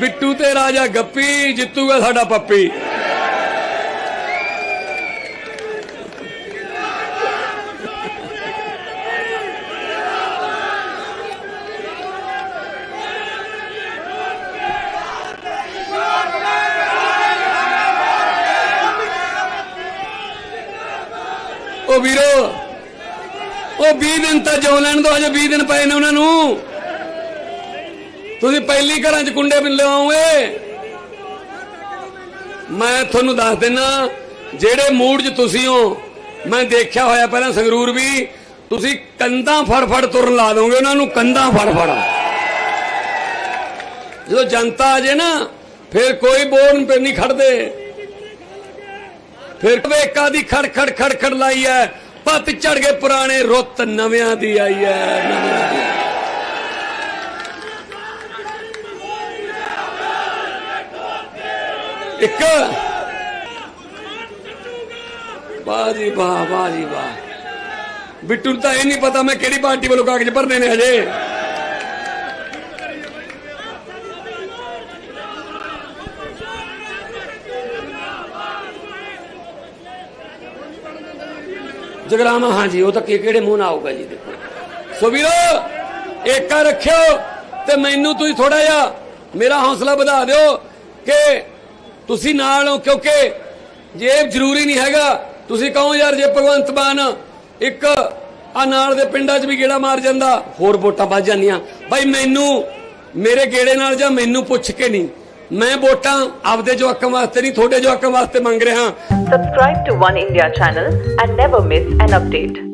ਬਿੱਟੂ ਤੇ ਰਾਜਾ ਗੱਪੀ, ਜਿੱਤੂਗਾ ਸਾਡਾ ਪੱਪੀ। ਉਹ ਵੀਰੋ, ਉਹ 20 ਦਿਨ ਤਾਂ ਜੋ ਲੈਣ ਦੋ, ਹਜੇ 20 ਦਿਨ ਪਏ ਨੇ ਉਹਨਾਂ ਨੂੰ। ਤੁਸੀਂ ਪਹਿਲੀ ਘਰਾਂ 'ਚ ਕੁੰਡੇ ਬਿਨ ਲਿਆਓਗੇ ਮੈਂ ਤੁਹਾਨੂੰ ਦੱਸ ਦਿੰਨਾ, ਜਿਹੜੇ ਮੂਡ 'ਚ ਤੁਸੀਂ ਹੋ, ਮੈਂ ਦੇਖਿਆ ਹੋਇਆ ਪਹਿਲਾਂ ਸੰਗਰੂਰ ਵੀ, ਤੁਸੀਂ ਕੰਧਾਂ ਫੜ ਫੜ ਤੁਰਨ ਲਾ ਦੋਗੇ, ਉਹਨਾਂ ਨੂੰ ਕੰਧਾਂ ਫੜ ਫੜ ਜਦੋਂ ਜਨਤਾ ਆ ਜੇ ਨਾ, ਫਿਰ ਕੋਈ ਬੋਰਨ ਤੇ ਨਹੀਂ ਖੜਦੇ। ਫਿਰ ਵੇਕਾ ਦੀ ਖੜ ਖੜ ਖੜ ਖੜ ਲਾਈ ਐ, ਪੱਤ ਚੜ ਗਏ ਪੁਰਾਣੇ ਰੁੱਤ ਨਵਿਆਂ ਦੀ ਆਈ ਐ, ਨਵਿਆਂ ਦੀ। ਇੱਕ। ਵਾਹ ਜੀ ਵਾਹ ਵਾਹ ਜੀ ਵਾਹ। ਬਿੱਟੂ ਨੂੰ ਤਾਂ ਇਹ ਨਹੀਂ ਪਤਾ ਮੈਂ ਕਿਹੜੀ ਪਾਰਟੀ ਵੱਲੋਂ ਕਾਗਜ਼ ਭਰਨੇ ਨੇ ਹਜੇ। ਜਗਰਾਮਾ ਹਾਂਜੀ ਉਹ ਤਾਂ ਕਿ- ਕਿਹੜੇ ਮੂੰਹ ਨਾਲ ਆਊਗਾ ਜੀ, ਦੇਖੋ। ਸੋ ਵੀਰੋ, ਏਕਾ ਰੱਖਿਓ ਤੇ ਮੈਨੂੰ ਤੁਸੀਂ ਥੋੜਾ ਜਿਹਾ ਮੇਰਾ ਹੌਸਲਾ ਵਧਾ ਦਿਓ ਕਿ ਤੁਸੀਂ ਨਾਲ ਹੋ, ਕਿਉਂਕਿ ਜੇ ਜ਼ਰੂਰੀ ਨਹੀਂ ਹੈਗਾ। ਤੁਸੀਂ ਕਹੋ ਯਾਰ ਜੇ ਭਗਵੰਤ ਮਾਨ ਇੱਕ ਆ ਨਾਲ ਦੇ ਪਿੰਡਾਂ 'ਚ ਵੀ ਗੇੜਾ ਮਾਰ ਜਾਂਦਾ, ਹੋਰ ਵੋਟਾਂ ਵੱਜ ਜਾਂਦੀਆਂ। ਬਾਈ ਮੈਨੂੰ, ਮੇਰੇ ਗੇੜੇ ਨਾਲ ਜਾਂ ਮੈਨੂੰ ਪੁੱਛ ਕੇ ਨਹੀਂ। ਮੈਂ ਵੋਟਾਂ ਆਪਦੇ ਜਵਾਕਾਂ ਵਾਸਤੇ ਨਹੀਂ, ਤੁਹਾਡੇ ਜਵਾਕਾਂ ਵਾਸਤੇ ਮੰਗ ਰਿਹਾ। Subscribe to One India channel and never miss an update.